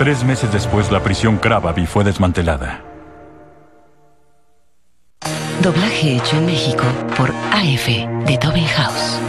Tres meses después, la prisión Kravavi fue desmantelada. Doblaje hecho en México por AF de Tobin House.